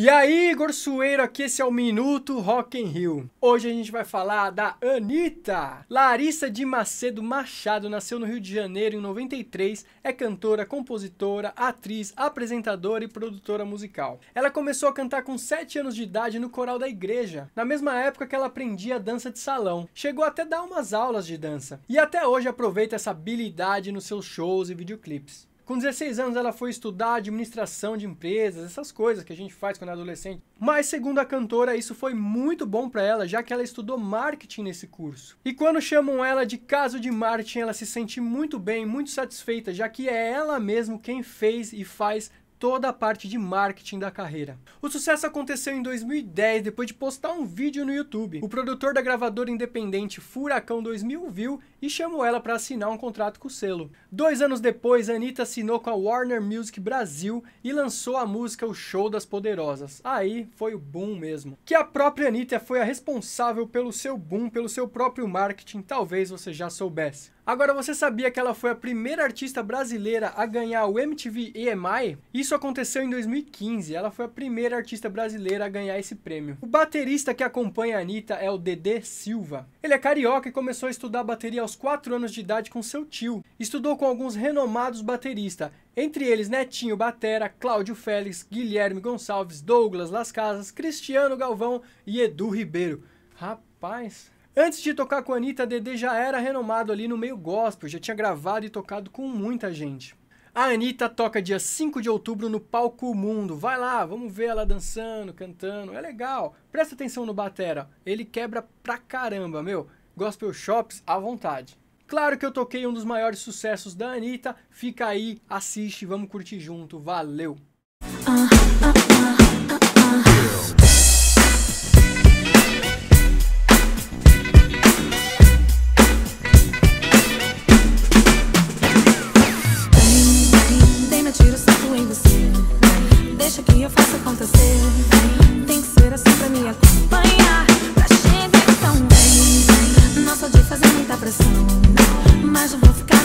E aí, Igor Sueiro, aqui esse é o Minuto Rock in Rio. Hoje a gente vai falar da Anitta. Larissa de Macedo Machado nasceu no Rio de Janeiro em 93, é cantora, compositora, atriz, apresentadora e produtora musical. Ela começou a cantar com 7 anos de idade no coral da igreja, na mesma época que ela aprendia dança de salão. Chegou até dar umas aulas de dança. E até hoje aproveita essa habilidade nos seus shows e videoclipes. Com 16 anos ela foi estudar administração de empresas, essas coisas que a gente faz quando é adolescente. Mas segundo a cantora, isso foi muito bom para ela, já que ela estudou marketing nesse curso. E quando chamam ela de caso de marketing, ela se sente muito bem, muito satisfeita, já que é ela mesma quem fez e faz toda a parte de marketing da carreira. O sucesso aconteceu em 2010, depois de postar um vídeo no YouTube. O produtor da gravadora independente Furacão 2000 viu e chamou ela para assinar um contrato com o selo. Dois anos depois, Anitta assinou com a Warner Music Brasil e lançou a música O Show das Poderosas. Aí foi o boom mesmo. Que a própria Anitta foi a responsável pelo seu boom, pelo seu próprio marketing, talvez você já soubesse. Agora, você sabia que ela foi a primeira artista brasileira a ganhar o MTV EMI? Isso aconteceu em 2015. Ela foi a primeira artista brasileira a ganhar esse prêmio. O baterista que acompanha a Anitta é o Dedê Silva. Ele é carioca e começou a estudar bateria aos 4 anos de idade com seu tio. Estudou com alguns renomados bateristas, entre eles Netinho Batera, Cláudio Félix, Guilherme Gonçalves, Douglas Las Casas, Cristiano Galvão e Edu Ribeiro. Rapaz, Antes de tocar com a Anitta, Dedê já era renomado ali no meio gospel, já tinha gravado e tocado com muita gente. A Anitta toca dia 5 de outubro no Palco Mundo. Vai lá, vamos ver ela dançando, cantando. É legal. Presta atenção no Batera. Ele quebra pra caramba, meu. Gospel Shops à vontade. Claro que eu toquei um dos maiores sucessos da Anitta. Fica aí, assiste, vamos curtir junto. Valeu! Uh, uh, uh, mas eu vou ficar.